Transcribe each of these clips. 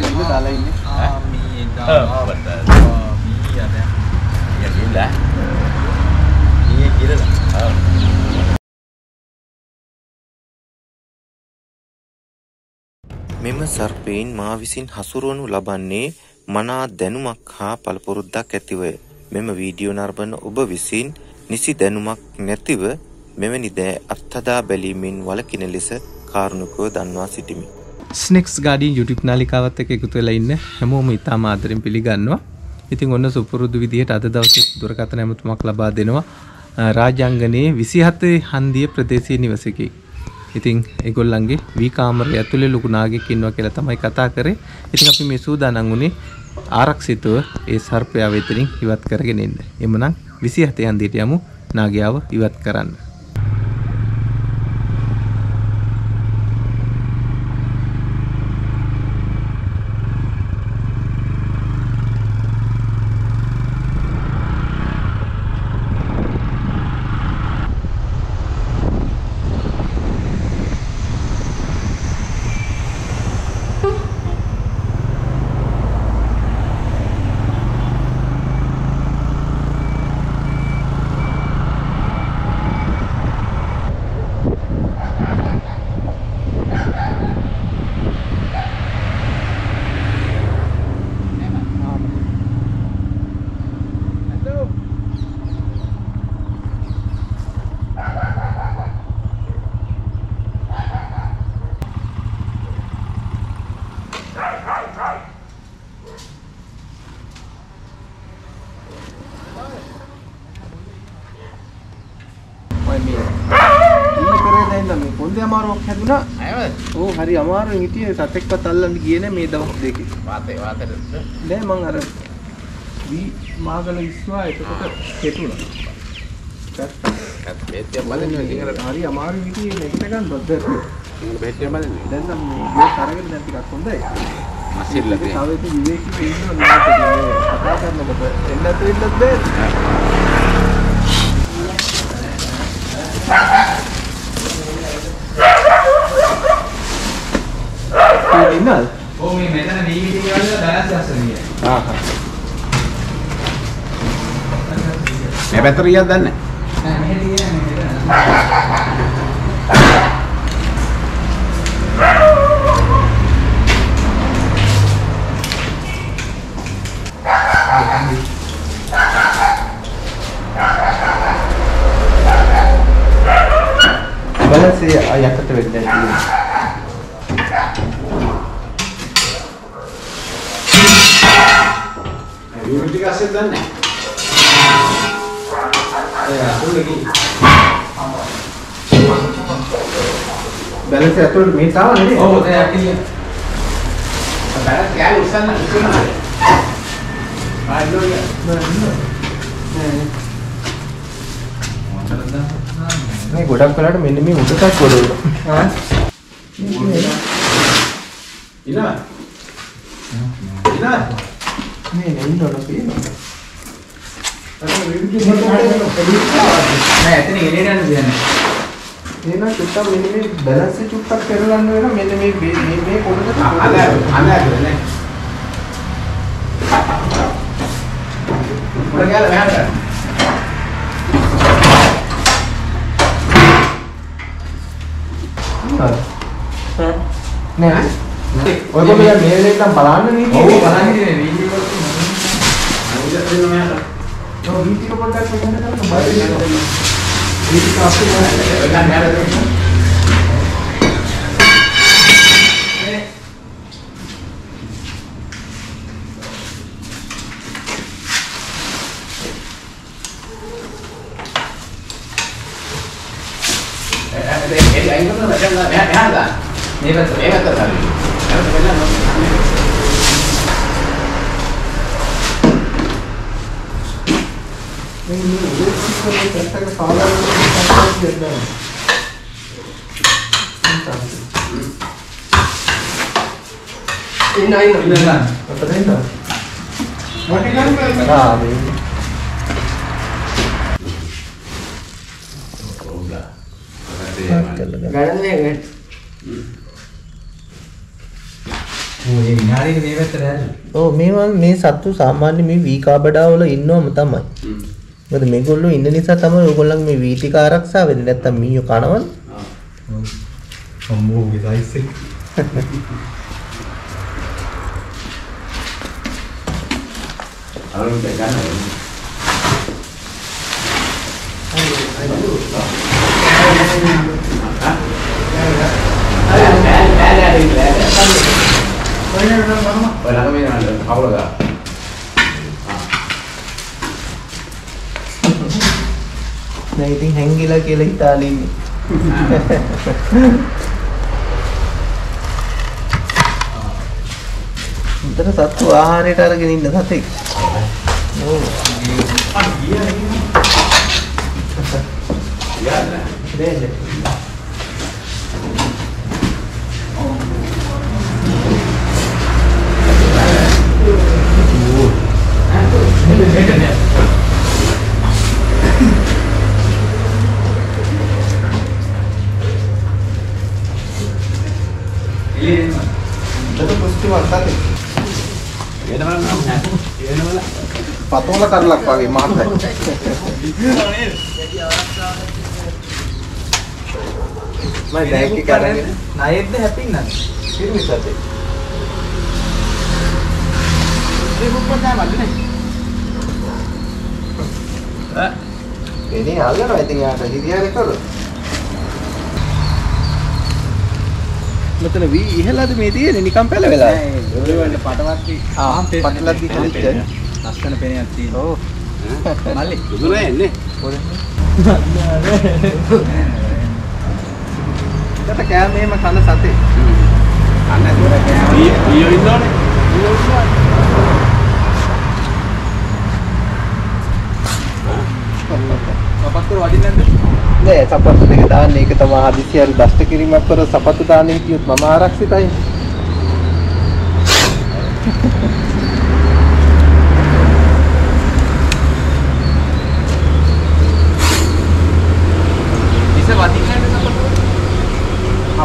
ඉන්න දාලා ඉන්නේ. ආමී ආවට. මී යන්නේ. යකින්ලා. ඊයේ කියලා. ආ. මෙම සර්පයින් මා විසින් හසුරුවනු ලබන්නේ මනා දැනුමක් හා පළපුරුද්දක් ඇතිවය. මෙම වීඩියෝ නරඹන ඔබ විසින් නිසි දැනුමක් නැතිව මෙවැනි දෑ අත්හදා බැලීමෙන් වලකින ලෙස කාරුණිකව දන්වා සිටිමි. ස්නෙක්ස් ගාඩින් YouTube නාලිකාවත් එක්ක එකතු වෙලා ඉන්න හැමෝම ඉතාම ආදරෙන් පිළිගන්නවා. ඉතින් ඔන්න සුපුරුදු විදිහට අද දවසේ දුරකථන ඇමතුමක් ලබා දෙනවා රාජාංගනයේ 27 හන්දිය ප්‍රදේශීය නිවසකෙක්. ඉතින් ඒගොල්ලන්ගේ වී කාමරය ඇතුලේ ලොකු නාගෙක් ඉන්නවා කියලා තමයි කතා කරේ. ඉතින් අපි මේ සූදානම් වුණේ ආරක්ෂිතව ඒ සර්පයා වෙතින් ඉවත් කරගෙන එන්න. එමනම් 27 හන්දියට යමු නාගයාව ඉවත් කරන්න. ඔය මේ දැන් මේ පොන්දේ අමාරුවක් හැදුනා. අයවද? ඕ හරි අමාරුවෙන් හිටියේ සතෙක්වත් අල්ලන්න ගියේ නෑ මේ දවස් දෙකේ. වාතේ වාතේද? නෑ මං අර වී මාගල ඉස්වා එතකොට කෙටුණා. කත් බෙහෙත් බලන්නේ ඉතින් හරි අමාරු හිටියේ නැගිට ගන්නවත් බැහැ. බෙහෙත් බලන්නේ. දැන් නම් මේ ගෝස් අරගෙන දැන් ටිකක් හොඳයි. මසිල්ල තව ඉතින් විවේකීව ඉන්නවා නාටකේ මේ කතා කරනකොට එන්නත් වෙන්නත් බෑ. ඉන්නල් ඕ මේ මෙතන වීවිලි වල බැලන්ස් දැස්සනිය. ආහ්. මේ පැත්තට ගියද දන්නේ. නෑ බැලන්ස් ඇතුළට මේ තාව නෙමෙයි. ඔව් දැන් ඇකිලිය. බැලන්ස් කෑලි උස්සන්න උස්සන්න. මේ ගොඩක් වෙලාට මෙන්න මේ උඩටත් ගොඩ වෙනවා. ආ ඉනවා. ඉනවා. මේ නේ ඉන්නවනේ පේනවා. නෑ එතන එළියට යන්න දෙන්නේ. එන චුට්ටක් මෙන්න මේ බැලන්ස් එක චුට්ටක් පෙරලන්න වෙන මෙන්න මේ මේ මේ කොටකට අද අද නේ. උඩ ගියාද මෙහාට? නෑ. ඔයගොල්ලෝ මේ වෙලෙන් නම් බලන්න නීතිය ඔව් බලන් ඉන්නේ වීඩියෝ වල අනිත් දෙන්න මෙහාට. ඔව් වීඩියෝ පොඩ්ඩක් වෙන්න කරන්න බය වීඩියෝ අපේ ඔය ගන්න මෙහාට. ඒ ඒ අයින් කරලා මෙතන මෙහාට දාන්න. මේ පැත්ත. මේ පැත්තට දාන්න. එතකොට වෙන්න මේ මේ ඉලෙක්ට්‍රික් වල පැත්තක සාධාරණ සංකල්පයක් නැහැ. ඉන්න ඉන්න ඉන්න ගන්න. අපිට එන්න. ආ මේ ගණන් ඕ ඒ විනාඩියක මේ පැත්තට. ඔව් මේ මම මේ සත්තු සාමාන්‍ය මේ වී කාබඩා වල ඉන්නවම තමයි. මොකද මේගොල්ලෝ ඉන්න නිසා තමයි ඕගොල්ලන්ගේ මේ වී ටික ආරක්ෂා වෙන්නේ. නැත්තම් මීයෝ කනවනේ. ඔව්. අම්මෝගේ සයිස් එක. අරුන්ට ගන්න. ඔය ළඟම ඉන්න කවුල ගා. දැන් ඉතින් හැංගිලා කියලා හිතාලේ ඉන්නේ. උන්ට සත්තු ආහාරයට අරගෙන ඉන්න සතෙක්. ඔව්. දෙන්න. පතෝල කරලක් වගේ මහතයි. මම බෑග් එක අරගෙන ණයෙද්ද හැපින්නද? පිරිමි සතෙක්. ඒ මොකක්ද මල්ලනේ? එනේ අල්ලනවා ඉතින් යාට හිරියාරේ කළොත්. මෙතන වී ඉහළද මේ තියෙන්නේ නිකන් පැල වෙලා. ඔයවල පටවත්ටි ආ පටලද්දි කලිච්ච. ලස්සන පෙනයක් තියෙනවා. ඔව්. මල්ලි. දුර එන්නේ. කට කෑමේම කන සතේ. අන්න දුර කෑම. ඊයෝ ඉන්නෝනේ. පපත්තර වදින්නේ නැද්ද? නෑ සපත්තු දෙක දාන්න ඒක තමයි හදිසි හරි දෂ්ට කිරීමක් කර සපත්තු දාන්න හිටියොත් මම ආරක්ෂිතයි. ඉස වදින්නේ නැද්ද සපත්තර?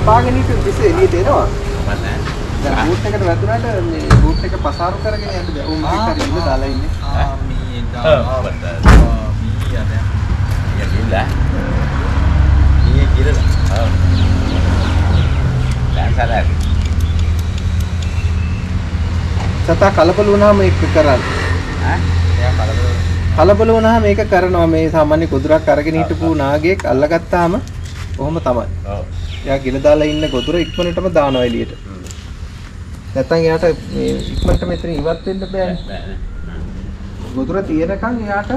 අපාගෙන ඉත විස එළියට එනවා. මන්නේ. දැන් බූට් එකට වැදුනට මේ බූට් එක පසාරු කරගෙන යන්න බෑ. උන් මේක හරි ඉන්න දාලා ඉන්නේ. ආ මේ ඔව්, දා. බද්දා. ආ මී යද. යකිලා. ඊයේ කියලා. ඔව්. ලෑන්සලා. සතා කලබල වුණාම ඒක කරන්න. ඈ? එයා කලබල. කලබල වුණාම මේක කරනවා මේ සාමාන්‍ය කුදුරක් අරගෙන හිටපු නාගයෙක් අල්ලගත්තාම කොහොම තමයි. ඔව්. එයා ගිල දාලා ඉන්න ගොදුර ඉක්මනටම දානවා එළියට. නැත්තම් එයාට මේ ඉක්මනට මෙතන ඉවත් වෙන්න බෑනේ. ගොදුර තියෙනකන් එයාට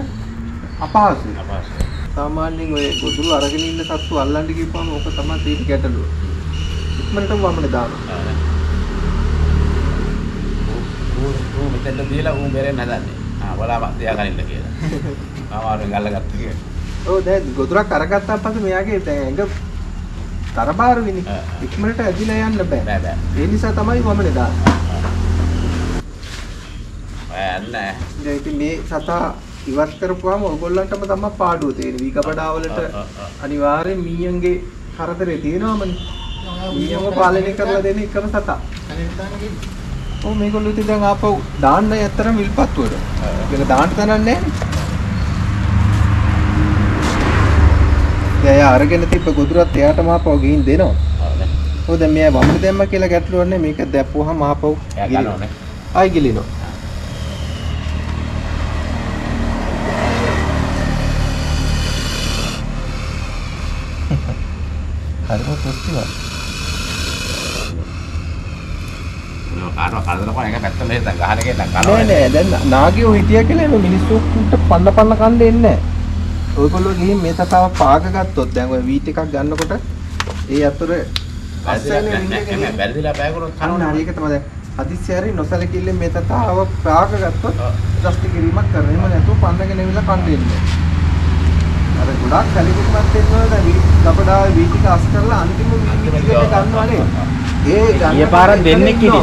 අපහසුයි. අපහසුයි. සාමාන්‍යයෙන් ඔය ගොදුරු අරගෙන ඉන්න සත්තු අල්ලන්න ගිහපුවම ඕක තමයි තියෙන ගැටලුව. ඉක්මනටම වමනේ දානවා. ඌ මෙතෙන්ට දීලා ඌ බෙරෙන්න හදන්නේ. ආ බලාපන් තියා ගනින්න කියලා. අමාරුවෙන් අල්ලගත්ත කියලා. ඔව් දැන් ගොදුරක් අරගත්තාන් පස්සේ මෙයාගේ දැන් ඇඟ ආ. ඉක්මනට ඇදිලා යන්න බෑ. ඒ නිසා තමයි වමනේ දාන්නේ. ඉතින් මේ සතා ඉවත් කරපුවාම ඔයගොල්ලන්ටම තමයි පාඩුව තියෙන්නේ. වී කපඩා වලට ආ, ආ, ආ. අනිවාර්යෙන් මීයන්ගේ කරදරේ තියෙනවමනේ. මීයන්ව පාලනය කරලා දෙන එකම සතා. ඔව් මේගොල්ලෝ ඉතින් දැන් ආපහු දාන්න ඇත්තරම විල්පත්තුවට. ඒක දාන්න තනක් නැහැ. දැන් එයා අරගෙන තිබ්බ ගොදුරත් එයාටම ආපහු ගිහින් දෙනවා. ඔව් දැන් මෙයා වමන දැම්ම කියලා ගැටලුවක් නැහැ. මේක දැප්පුවාම ආපහු ගිලිනවා. ආයි ගිලිනවා. හරිම නම් නෑ. නෑ දැන් නාගයෝ හිටියා කියලා මිනිස්සුන්ට පන්න පන්න කන්න දෙන්නේ නෑ. ඔයගොල්ලෝ ගිහින් මේ තතාව පාක ගත්තොත් දැන් ඔය වීට් එකක් ගන්නකොට ඒ අතර ඉන්නේ වැරදිලා පෑගුණොත් කන්න කනවා. හරි එක තමයි දැන් හදිස්සි හරි නොසලකිල්ලෙන් මේ තතාව පාක ගත්තොත්. දෂ්ට කිරීමක් කරනවා. එහෙම නැතුව පන්නගෙන ඇවිල්ලා කන්න දෙන්නේ. අර ගොඩක් සැලකිලිමත් වෙනවා දැන් වී කපඩා වී ටික අස් කරලා අන්තිම වී ටිකට ගන්නවනේ. ඒ ගන්න ගිය පාරක්.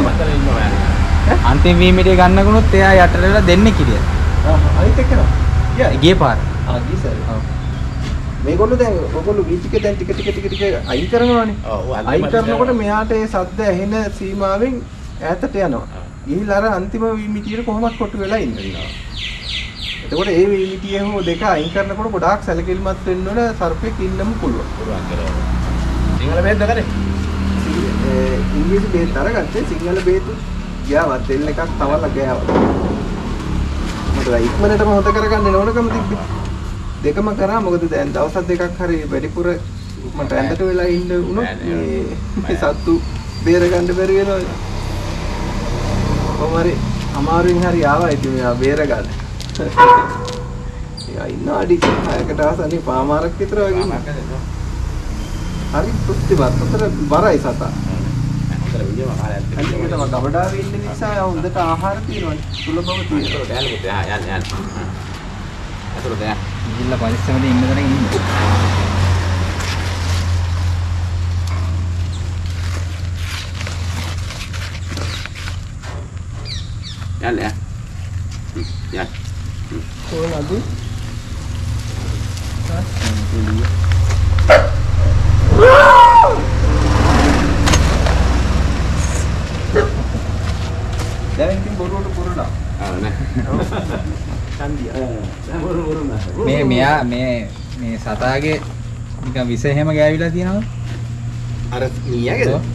මතර ඉන්නවා. අන්තිම වීමිටිය ගන්නකුණොත් එයා යටට වෙලා දෙන්නේ කිරිය. අනිත් එක නා. යා ගිය පාර. ආ ගිසර්. මේගොල්ලෝ දැන් ඔයගොල්ලෝ වී ටික දැන් ටික ටික ටික ටික අයින් කරනවානේ. ඔව් අයින් කරනකොට මෙයාට ඒ සද්ද ඇහෙන සීමාවෙන් ඈතට යනවා. ගිහිල්ලා අර අන්තිම මිටියට කොහොමද කොටු වෙලා ඉන්නවා. එතකොට ඒ හෝ දෙක අයින් කරනකොට ගොඩාක් සැලකිලිමත් වෙන්න ඕන සර්පෙක් ඉන්නම පුළුවන්. පුළුවන් කියලා. සිංහල බෙහෙත්ද කරේ? ඒ ඉංග්‍රීසි බේත් අරගත්තේ සිංහල බේතුත් ගියාවත් තෙල් එකක් තවලා ගෑවා. මට ඉක්මනටම හොද කරගන්න ඕනකම තිබ්බේ. දෙකම කරා මොකද දැන් දවස් දෙකක් හරි වැඩිපුර මට ඇඳට වෙලා ඉන්න උනොත් මේ සත්තු බේර ගන්න බැරි වෙනවා. කොහමරි අමාරුවෙන් හරි ආවා ඉතින් මෙයා බේර ගන්න. එයා ඉන්න අඩි 6කට ආසන්නේ පාමාරක් විතර වගේ. හරි පුස්තිවත් අතර බරයි සතා. හොඳට විදියම කාලයක් අනිත් මම ගබඩාවේ ඉන්න නිසා හොඳට ආහාර තියෙනවා. සුලභව තියෙනවා. යන්න යන්න. අතුරු දැන් ගිහිල්ලා පරිස්සමට ඉන්න තැනක ඉන්න. යන්න යන්න. යන්න. කොහොමද? දැන් ඉතින් බොරුවට පුරලා. ආ නෑ. ඡන්දිය. දැන් බොරු බොරු නෑ. මේ මෙයා මේ මේ සතාගේ නිකන් විස එහෙම ගෑවිලා තියෙනවා. අර මීයාගේද?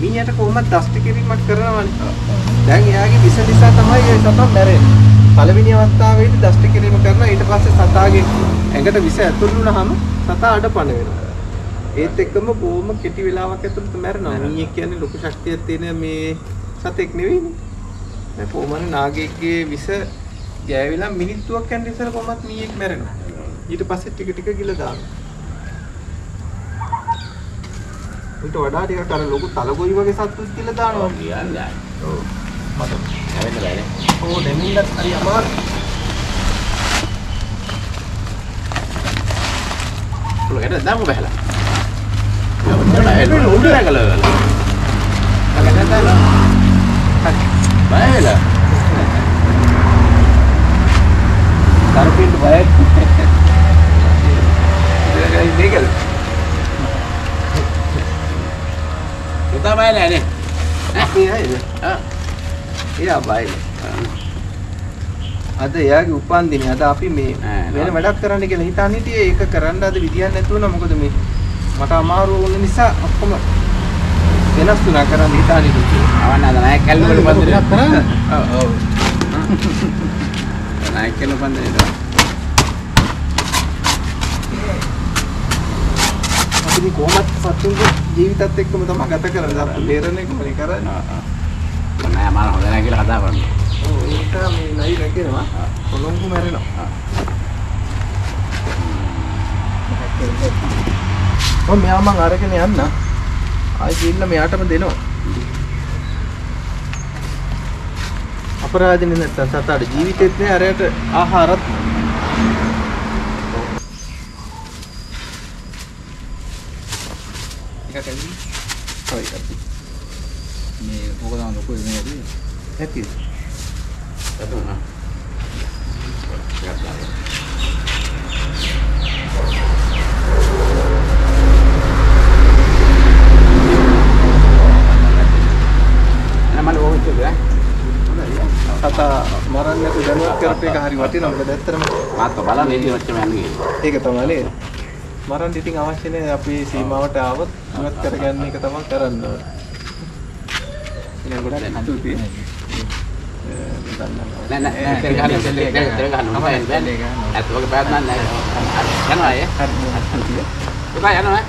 මීයාට කොහොමද දෂ්ට කිරීමක් කරනවනේ. දැන් එයාගේ විස නිසා තමයි ඒ සතා මැරෙන්නේ. පළවෙනි අවස්ථාවේදී දෂ්ට කිරීම කරනවා ඊට පස්සේ සතාගේ ඇඟට විස ඇතුල් වුණාම සතා අඩපණ වෙනවා. ඒත් එක්කම බොහොම කෙටි වෙලාවක් ඇතුළත මැරෙනවා. මීයෙක් කියන්නේ ලොකු ශක්තියක් තියෙන මේ සතෙක් නෙවෙයිනේ. මේ කොහොමද නාගයෙක්ගේ විස ගෑවිලා මිනිත්තුවක් යන ඉස්සර කොහොමත් මීයෙක් මැරෙනවා. ඊට පස්සේ ටික ටික ගිල දානවා. ඊට වඩා ටිකක් අර ලොකු තලගොයි වගේ සත්තුත් ගිල දානවා. යන්න යන්න. ඔව්. මට හැවෙන්න බෑනේ. ඕ දෙමින්වත් හරි අමාරු. පුළුවන් දැම්ම බහැලා. යන්න උඩ නැගලා. නැගලා දැන්. බයලා. තරපින්ට බයයි. ඉතින් මේකද? පුතා බය නෑනේ. අයද? ආ. එයා බයයි. අද එයාගේ උපන්දිනේ අද අපි මේ වෙන. වැඩක් කරන්න කියලා හිතන් හිටියේ ඒක කරන්න අද විදියක් නැති වුණා මොකද මේ මට අමාරු වුණ නිසා ඔක්කොම වෙනස් වුණා කරන්න හිතාන හිටියේ. අවන්න අද නෑ කැල්ලුවල පන්දරේ. කරන්නේ? ඔව් ඔව්. නෑ කැල්ල පන්දරේ. අපි කොහොමද සතුන්ගේ ජීවිතත් එක්කම තමයි ගත කරන්නේ. බේරණ එකමනේ කරන්නේ. නෑ මම හොඳ නෑ කියලා කතා කරන්නේ. ඔව් ඒක මේ නයි රැකෙනවා. කොළඹ මැරෙනවා. ඔව් මෙයා මං අරගෙන යන්න. ආයි ගිහිල්ලා මෙයාටම දෙනවා. අපරාධනේ නැත්තම් සතාට ජීවිතෙත් නෑ අරයට ආහාරත් එකක් ඇවිත් හරි අපි මේ මොකද මම ලොකු මේ ඇදී. ඇති. සතුනා. ගත්තා. නමල ඕක ඉතින් සතා මරන්න නැතුව දැනුවත් කරපු එක හරි වටිනවා. මොකද ඇත්තටම මාත් බලන්න ඉතින් ඔච්චම යන්නේ. ඒක තමයි නේද? මරන්න ඉතින් අවශ්‍ය නැහැ අපි සීමාවට ආවොත් ඉවත් කරගන්න එක තමයි කරන්න ඕනේ. එහෙනම් ගොඩක් ස්තුතියි. නෑ නෑ නෑ ඒක ගන්න දෙල්ල ගන්න ඕනේ බෑනේ. අත් ඔක බෑත් නෑ. යනවා අය. හරි ස්තුතියි. පුතා යනවා.